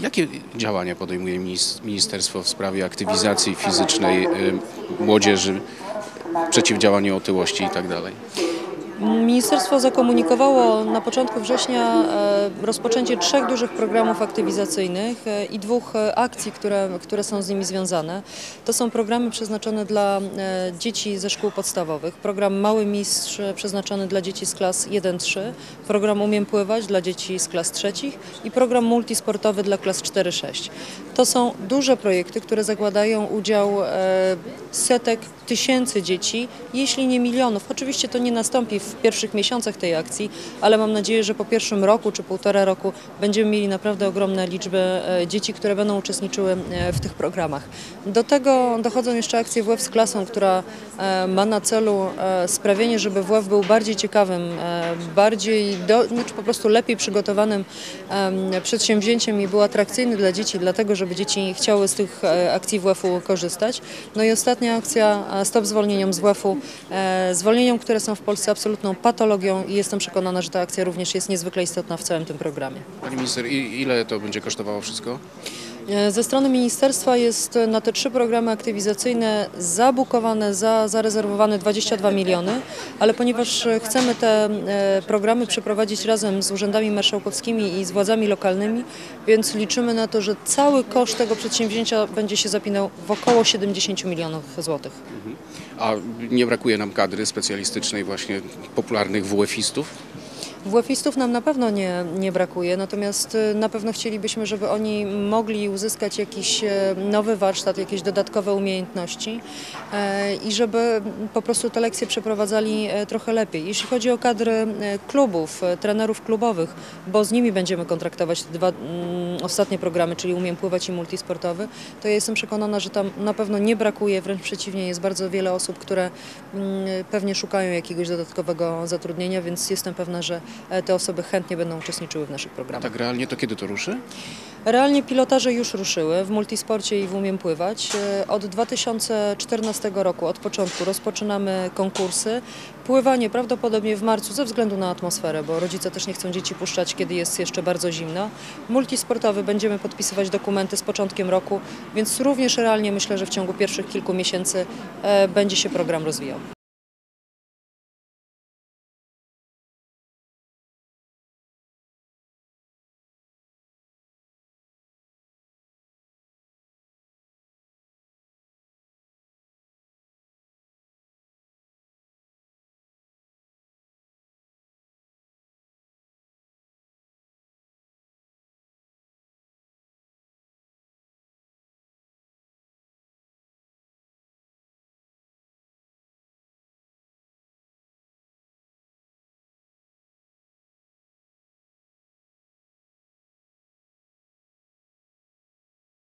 Jakie działania podejmuje minis- ministerstwo w sprawie aktywizacji fizycznej y, młodzieży, przeciwdziałaniu otyłości i tak? Ministerstwo zakomunikowało na początku września e, rozpoczęcie trzech dużych programów aktywizacyjnych e, i dwóch e, akcji, które, które są z nimi związane. To są programy przeznaczone dla dzieci ze szkół podstawowych. Program Mały Mistrz przeznaczony dla dzieci z klas 1-3, program Umiem Pływać dla dzieci z klas trzecich i program multisportowy dla klas 4-6. To są duże projekty, które zakładają udział setek, tysięcy dzieci, jeśli nie milionów. Oczywiście to nie nastąpi w pierwszych miesiącach tej akcji, ale mam nadzieję, że po pierwszym roku czy półtora roku będziemy mieli naprawdę ogromne liczby e, dzieci, które będą uczestniczyły e, w tych programach. Do tego dochodzą jeszcze akcje WF z klasą, która e, ma na celu sprawienie, żeby WF był bardziej ciekawym, bardziej, do, czy po prostu lepiej przygotowanym em, przedsięwzięciem i był atrakcyjny dla dzieci, dlatego żeby dzieci chciały z tych akcji WF-u korzystać. No i ostatnia akcja Stop zwolnieniom z WF-u, zwolnieniom, które są w Polsce absolutną patologią i jestem przekonana, że ta akcja również jest niezwykle istotna w całym tym programie. Pani minister, ile to będzie kosztowało wszystko? E, Ze strony ministerstwa jest e, na te trzy programy aktywizacyjne zabukowane, za, zarezerwowane 22 miliony, ale ponieważ e, chcemy te programy przeprowadzić razem z urzędami marszałkowskimi i z władzami lokalnymi, więc liczymy na to, że cały koszt tego przedsięwzięcia będzie się zapinał w około 70 milionów złotych. A nie brakuje nam kadry specjalistycznej właśnie popularnych WF-istów? WF-istów nam na pewno nie, nie brakuje, natomiast y, na pewno chcielibyśmy, żeby oni mogli uzyskać jakiś e, nowy warsztat, jakieś dodatkowe umiejętności e, i żeby po prostu te lekcje przeprowadzali e, trochę lepiej. Jeśli chodzi o kadry e, klubów, trenerów klubowych, bo z nimi będziemy kontraktować te dwa mm, ostatnie programy, czyli Umiem Pływać i Multisportowy, to ja jestem przekonana, że tam na pewno nie brakuje, wręcz przeciwnie, jest bardzo wiele osób, które mm, pewnie szukają jakiegoś dodatkowego zatrudnienia, więc jestem pewna, że te osoby chętnie będą uczestniczyły w naszych programach. tak realnie to kiedy to ruszy? Realnie pilotaże już ruszyły w multisporcie i w Umiem Pływać. E, Od 2014 roku, od początku rozpoczynamy konkursy. Pływanie prawdopodobnie w marcu ze względu na atmosferę, bo rodzice też nie chcą dzieci puszczać, kiedy jest jeszcze bardzo zimno. Multisportowy będziemy podpisywać dokumenty z początkiem roku, więc również realnie myślę, że w ciągu pierwszych kilku miesięcy e, będzie się program rozwijał.